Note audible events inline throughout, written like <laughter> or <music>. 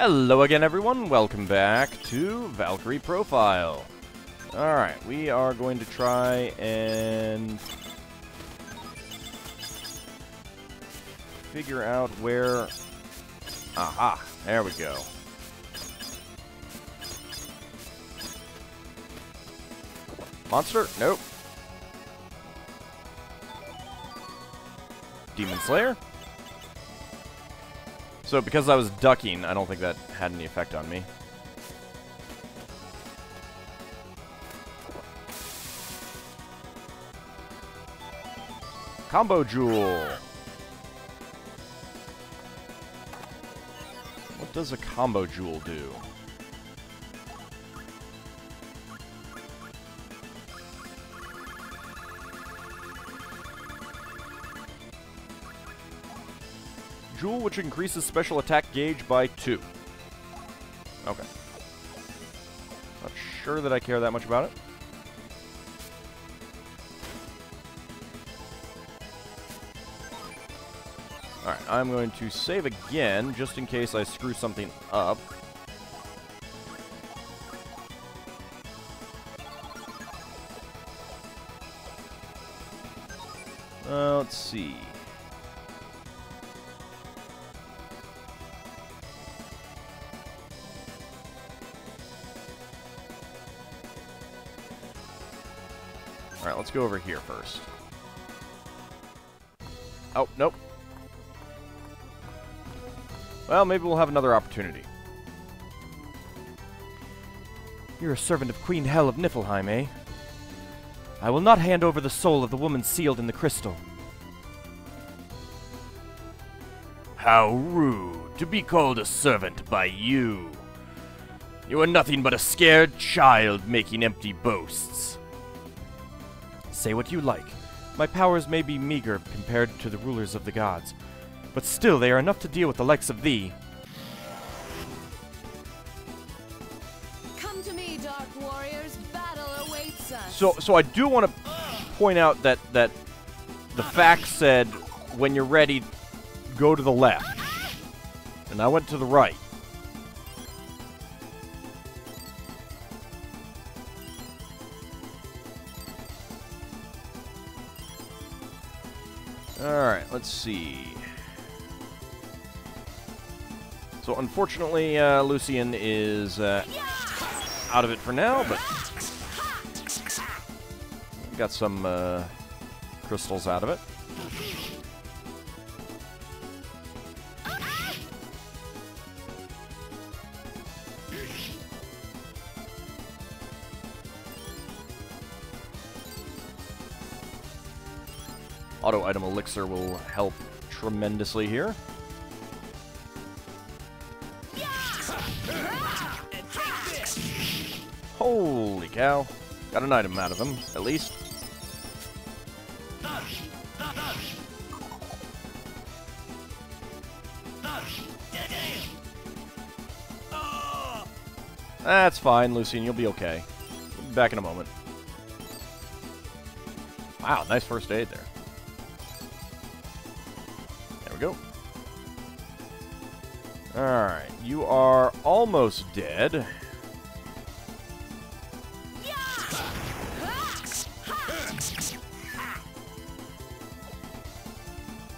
Hello again, everyone. Welcome back to Valkyrie Profile. Alright, we are going to try and figure out where... Aha, there we go. Monster? Nope. Demon Slayer? So because I was ducking, I don't think that had any effect on me. Combo Jewel. What does a Combo Jewel do? Jewel, which increases special attack gauge by 2. Okay. Not sure that I care that much about it. Alright, I'm going to save again, just in case I screw something up. Here first. Oh, nope. Well, maybe we'll have another opportunity. You're a servant of Queen Hel of Niflheim, eh? I will not hand over the soul of the woman sealed in the crystal. How rude to be called a servant by you. You are nothing but a scared child making empty boasts. Say what you like. My powers may be meager compared to the rulers of the gods, but still they are enough to deal with the likes of thee. Come to me, Dark Warriors. Battle awaits us. So, so I do want to point out that that the FAQ said when you're ready, go to the left, and I went to the right. Alright, let's see. So unfortunately, uh, Lucian is uh, out of it for now, but got some uh, crystals out of it. Elixir will help tremendously here. Holy cow. Got an item out of him, at least. That's fine, Lucian. You'll be okay. Back in a moment. Wow, nice first aid there. We go. Alright, you are almost dead.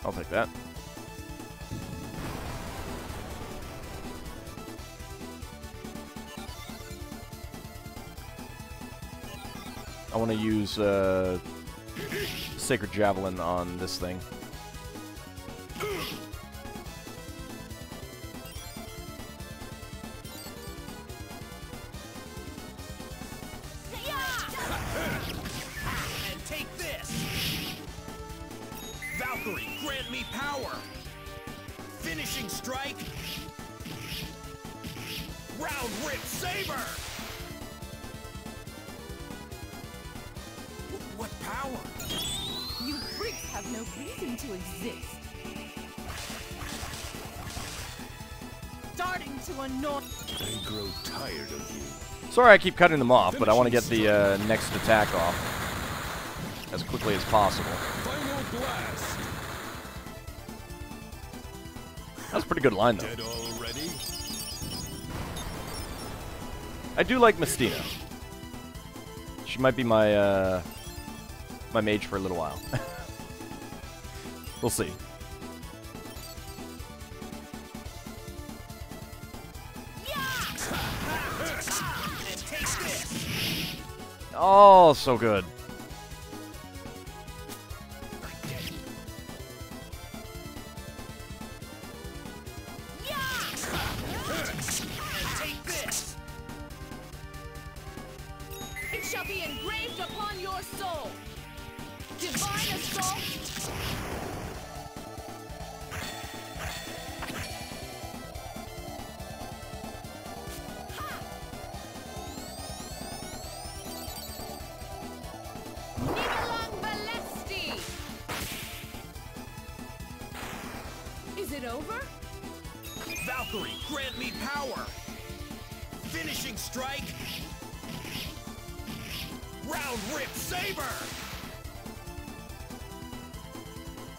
I'll take that. I want to use uh, Sacred Javelin on this thing. Valkyrie, grant me power! Finishing strike! Round rip saber! Wh- What power? You freaks have no reason to exist. Starting to annoy. I grow tired of you. Sorry I keep cutting them off, but I want to get the uh, next attack off as quickly as possible. Final blast! Pretty good line, though. I do like Mystina. She might be my uh, my mage for a little while. <laughs> we'll see. <laughs> Oh, so good.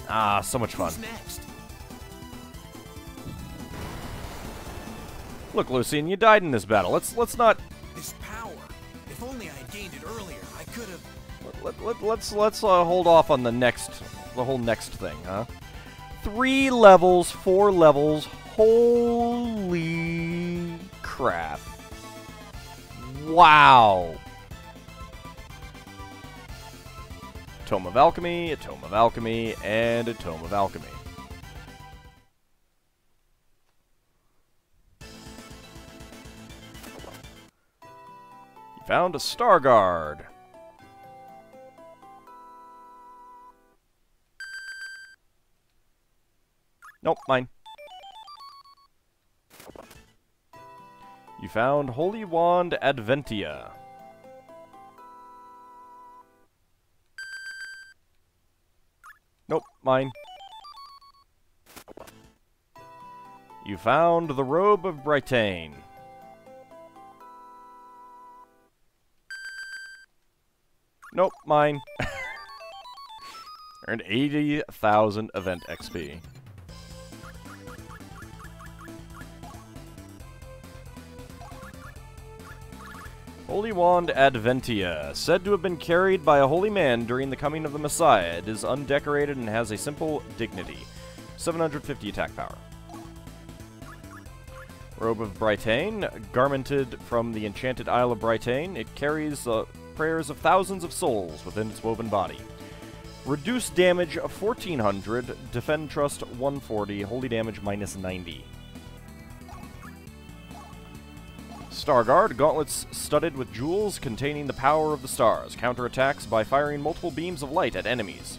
Ah, so much fun. Look, Lucian, you died in this battle. Let's let's not This power. If only I had gained it earlier, I could have. let, let, let's let's uh, hold off on the next the whole next thing, huh? Three levels, four levels. Holy crap! Wow. Tome of Alchemy, a Tome of Alchemy, and a Tome of Alchemy. You found a Star Guard. Nope, mine. You found Holy Wand Adventia. Nope, mine. You found the Robe of Britain. Nope, mine. <laughs> Earned 80,000 event XP. Holy Wand Adventia, said to have been carried by a holy man during the coming of the Messiah. It is undecorated and has a simple dignity. 750 attack power. Robe of Britain, garmented from the enchanted Isle of Britain, it carries the prayers of thousands of souls within its woven body. Reduced damage of 1400, defend trust 140, holy damage minus 90. Starguard, gauntlets studded with jewels containing the power of the stars. Counterattacks by firing multiple beams of light at enemies.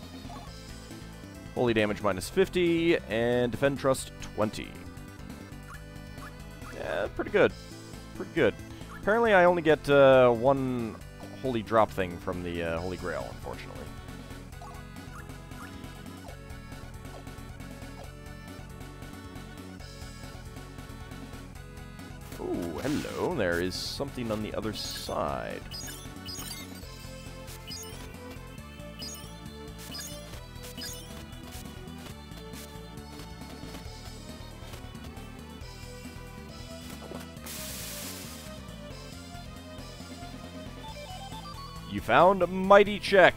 Holy damage minus 50, and defend trust 20. Yeah, pretty good. Pretty good. Apparently I only get uh, one holy drop thing from the uh, Holy Grail, unfortunately. Hello. There is something on the other side. You found a Mighty Check.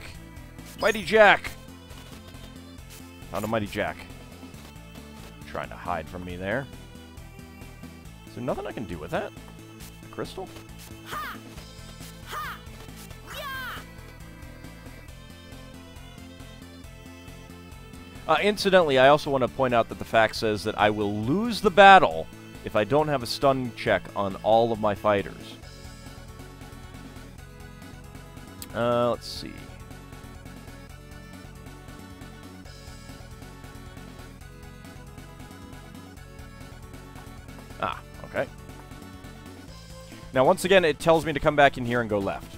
Mighty Jack. Found a Mighty Jack. Trying to hide from me there. Is there nothing I can do with that? The crystal? Uh, incidentally, I also want to point out that the FAQ says that I will lose the battle if I don't have a stun check on all of my fighters. Uh, let's see. Now, once again, it tells me to come back in here and go left.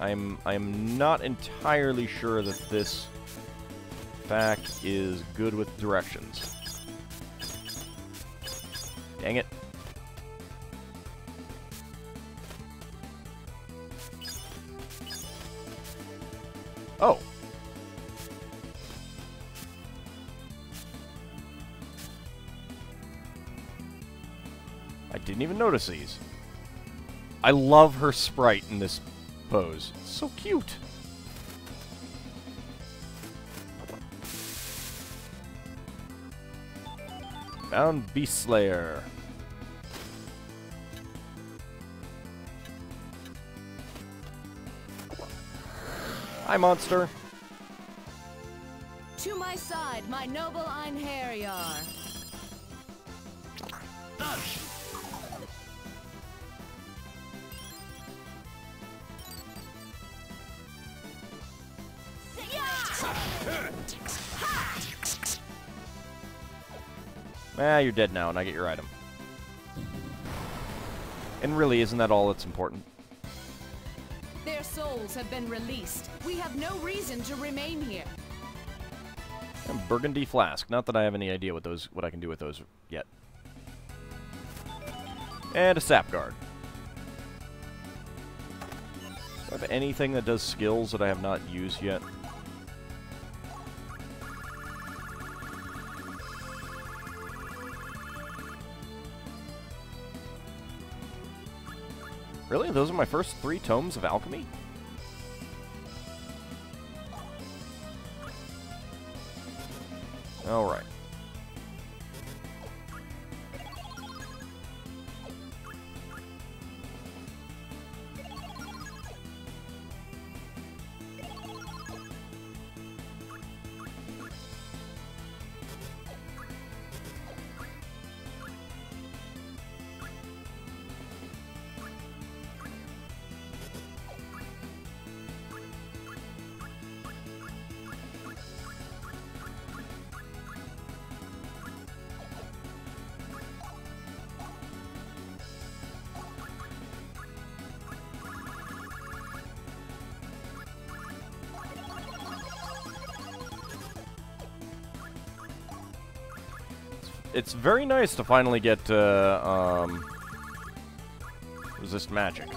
I'm I'm not entirely sure that this FAQ is good with directions. Dang it. Didn't even notice these. I love her sprite in this pose. It's so cute. Found Beast Slayer. Hi, monster. To my side, my noble Einherjar. Ah, you're dead now, and I get your item. And really, isn't that all that's important? Their souls have been released. We have no reason to remain here. A Burgundy flask. Not that I have any idea what those, what I can do with those yet. And a sap guard. Do I have anything that does skills that I have not used yet? Those are my first three tomes of alchemy? Alright. It's very nice to finally get uh, um, resist magic.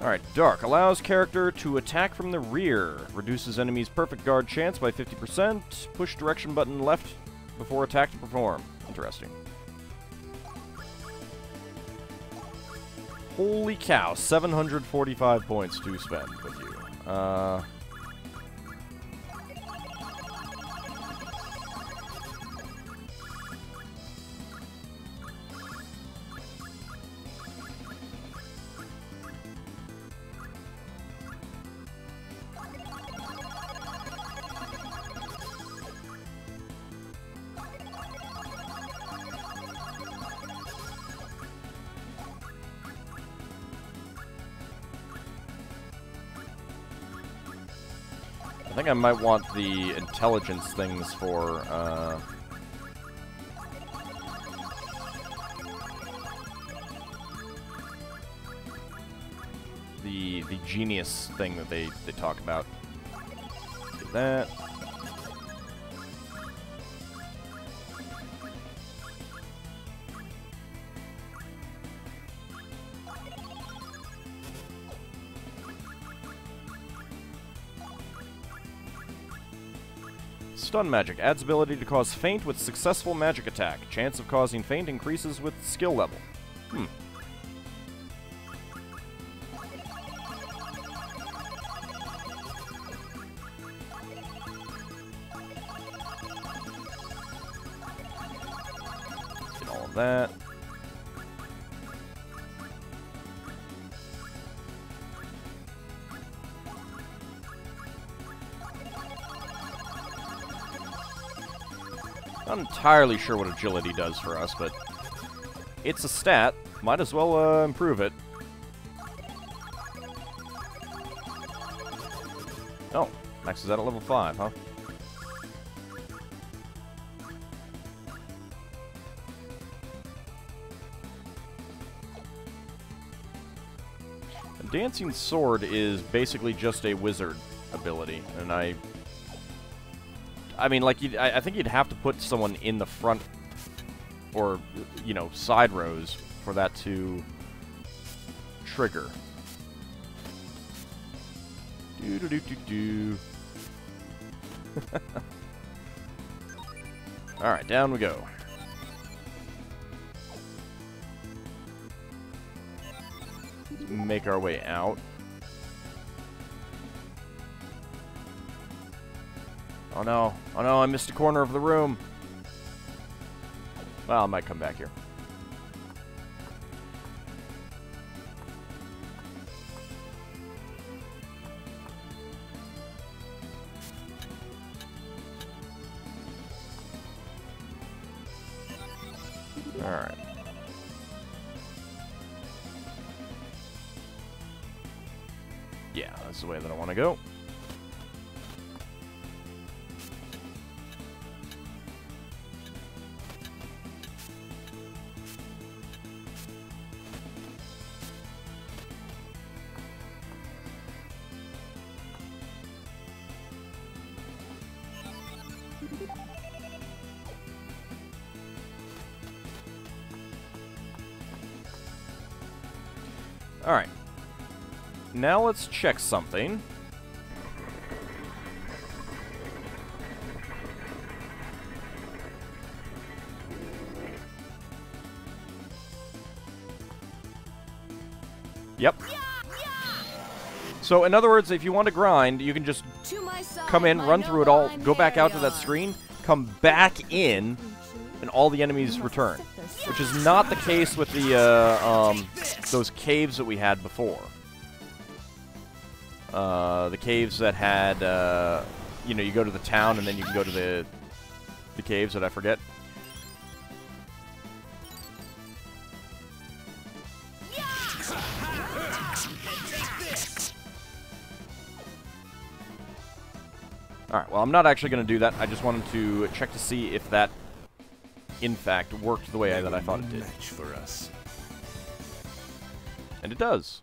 Alright, Dark. Allows character to attack from the rear. Reduces enemy's perfect guard chance by 50%. Push direction button left before attack to perform. Interesting. Holy cow, 745 points to spend with you. Uh... think I might want the intelligence things for, uh... The, the genius thing that they, they talk about. Do that. Stun magic adds ability to cause faint with successful magic attack. Chance of causing faint increases with skill level. Hmm. All of that. Not entirely sure what agility does for us, but it's a stat. Might as well uh, improve it. Oh, Max is at a level 5, huh? Dancing Sword is basically just a wizard ability, and I I mean, like, I, I think you'd have to put someone in the front or, you know, side rows for that to trigger. Do do do do do. <laughs> All right, down we go. Make our way out. Oh no. Oh no, I missed a corner of the room. Well, I might come back here. Alright. Now let's check something. Yep. So, in other words, if you want to grind, you can just To my side, come in, run through it all, go back out to that screen, come back in, and all the enemies return. Which is not the case with the, uh, um, those caves that we had before. Uh, the caves that had, uh, you know, you go to the town and then you can go to the, the caves that I forget. Alright, well, I'm not actually going to do that. I just wanted to check to see if that, in fact, worked the way that I thought it did. Match for us. And it does.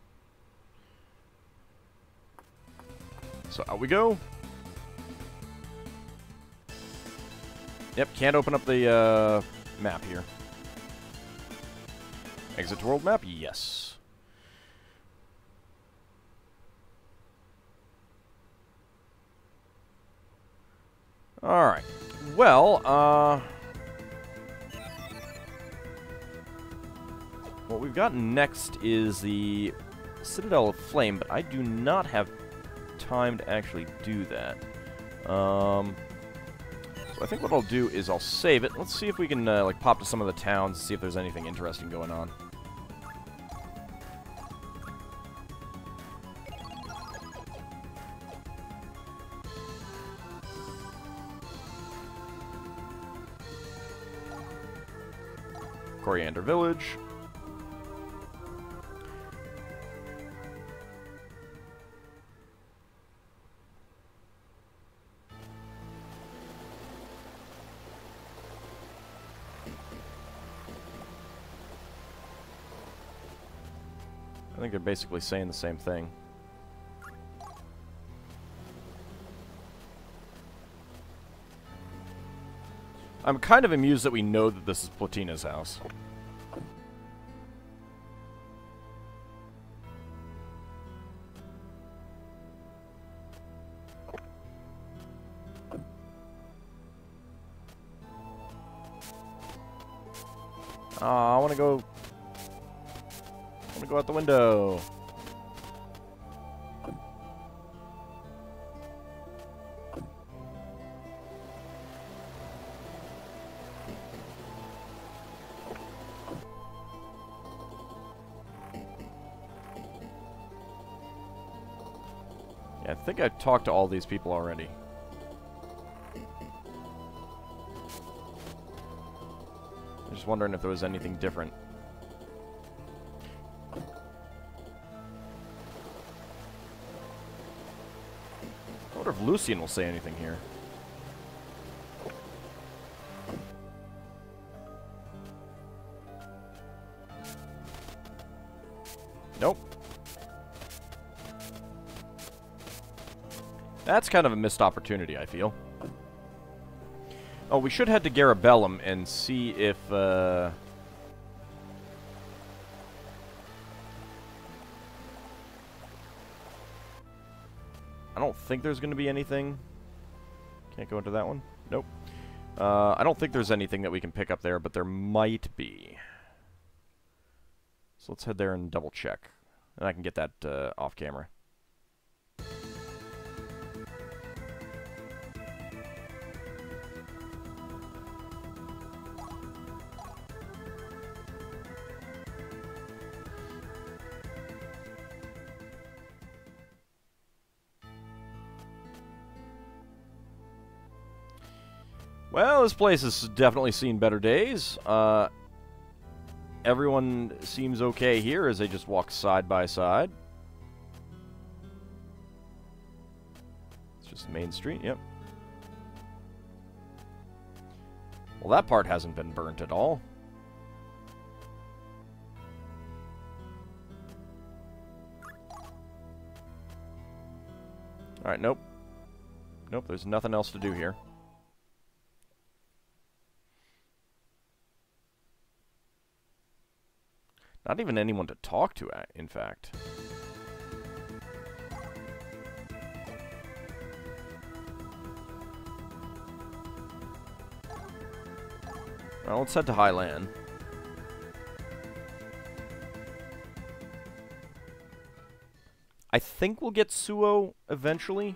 So out we go. Yep, can't open up the uh, map here. Exit to world map? Yes. Alright. Well, uh... What we've got next is the Citadel of Flame, but I do not have time to actually do that. Um, so I think what I'll do is I'll save it. Let's see if we can uh, like pop to some of the towns, and see if there's anything interesting going on. Coriander Village. Basically saying the same thing. I'm kind of amused that we know that this is Platina's house. Aw, I want to go... Go out the window. Yeah, I think I've talked to all these people already. I'm just wondering if there was anything different. Wonder if Lucian will say anything here. Nope. That's kind of a missed opportunity, I feel. Oh, we should head to Gerabellum and see if, uh... think there's going to be anything. Can't go into that one? Nope. Uh, I don't think there's anything that we can pick up there, but there might be. So let's head there and double check. And I can get that uh, off camera. Well, this place has definitely seen better days. Uh, everyone seems okay here as they just walk side by side. It's just Main Street, yep. Well, that part hasn't been burnt at all. Alright, nope. Nope, there's nothing else to do here. Not even anyone to talk to, in fact. Well, let's head to Hai Lant. I think we'll get Suo eventually.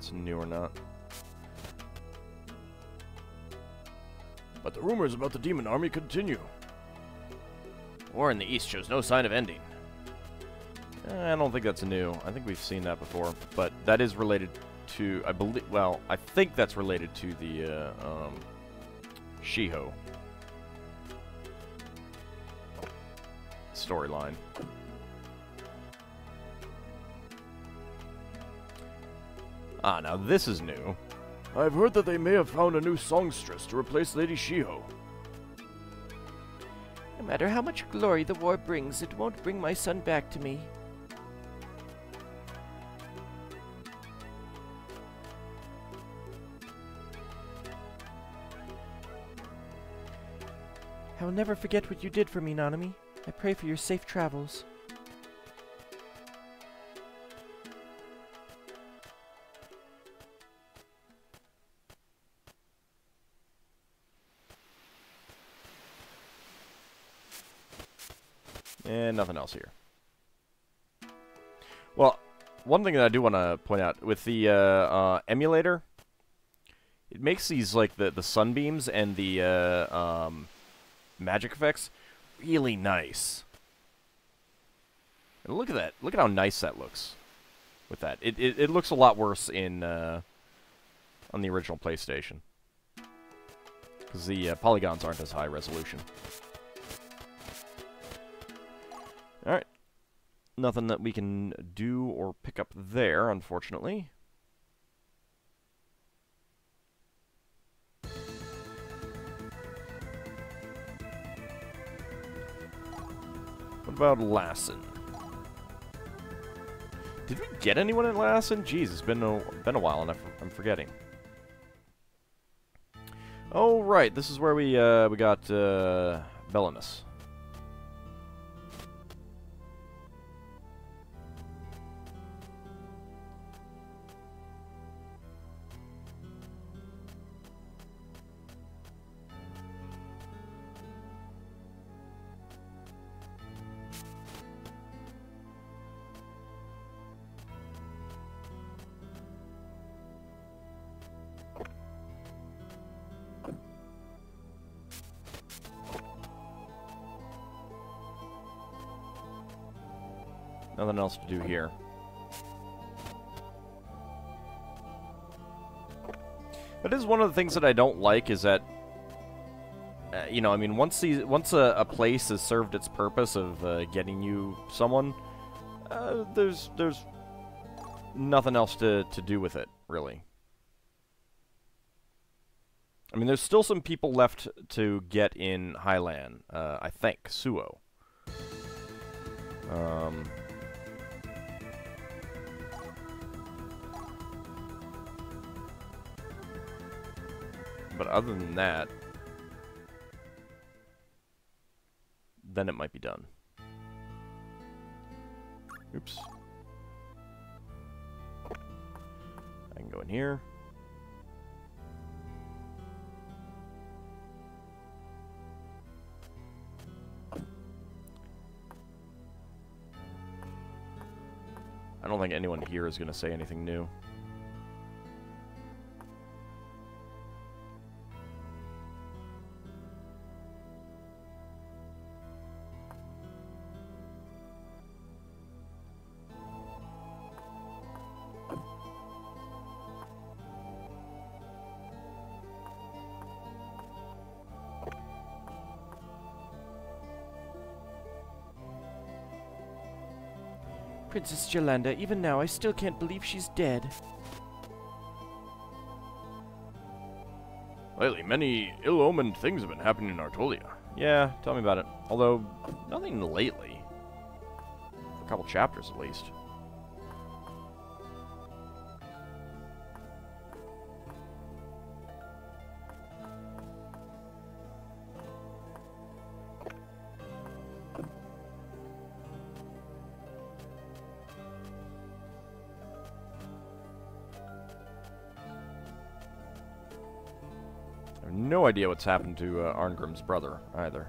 That's new or not. But the rumors about the demon army continue. War in the East shows no sign of ending. Eh, I don't think that's new. I think we've seen that before, but that is related to, I believe, well, I think that's related to the, uh, um, Shiho storyline. Ah, now this is new. I've heard that they may have found a new songstress to replace Lady Shiho. No matter how much glory the war brings, it won't bring my son back to me. I will never forget what you did for me, Nanami. I pray for your safe travels. And nothing else here. Well, one thing that I do want to point out with the uh, uh, emulator, it makes these like the the sunbeams and the uh, um, magic effects really nice. And look at that! Look at how nice that looks with that. It it, it looks a lot worse in uh, on the original PlayStation because the uh, polygons aren't as high resolution. Nothing that we can do or pick up there, unfortunately. What about Lassen? Did we get anyone at Lassen? Jeez, it's been a, been a while and I'm forgetting. Oh, right. This is where we, uh, we got, uh, Belenus. Else to do here. It is one of the things that I don't like is that, uh, you know, I mean, once these, once a, a, place has served its purpose of uh, getting you someone, uh, there's there's nothing else to, to do with it, really. I mean, there's still some people left to get in Hai Lant, uh, I think, Suo. Um, But other than that, then it might be done. Oops. I can go in here. I don't think anyone here is going to say anything new. Princess Jelanda, even now I still can't believe she's dead. Lately, many ill-omened things have been happening in Artolia. Yeah, tell me about it. Although, nothing lately. A couple chapters, at least. No idea what's happened to uh, Arngrim's brother, either.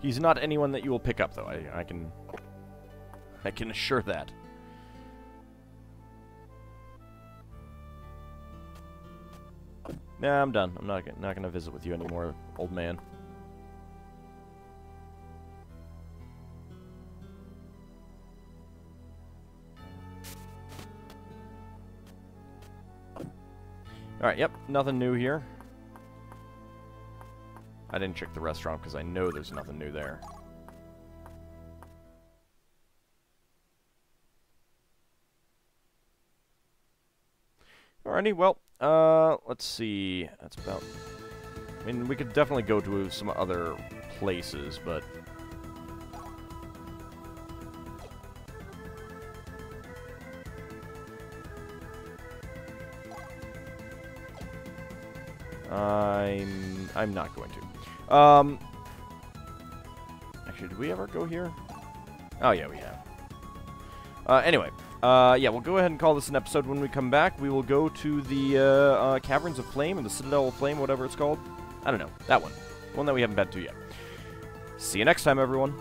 He's not anyone that you will pick up, though. I, I can... I can assure that. Nah, I'm done. I'm not, not gonna visit with you anymore, old man. Alright, yep, nothing new here. I didn't check the restaurant because I know there's nothing new there. Alrighty, well, uh, let's see. That's about... I mean, we could definitely go to some other places, but... I'm I'm not going to. Um, actually, did we ever go here? Oh yeah, we have. Uh, anyway, uh, yeah, we'll go ahead and call this an episode. When we come back, we will go to the uh, uh, Caverns of Flame and the Citadel of Flame, whatever it's called. I don't know that one, one that we haven't been to yet. See you next time, everyone.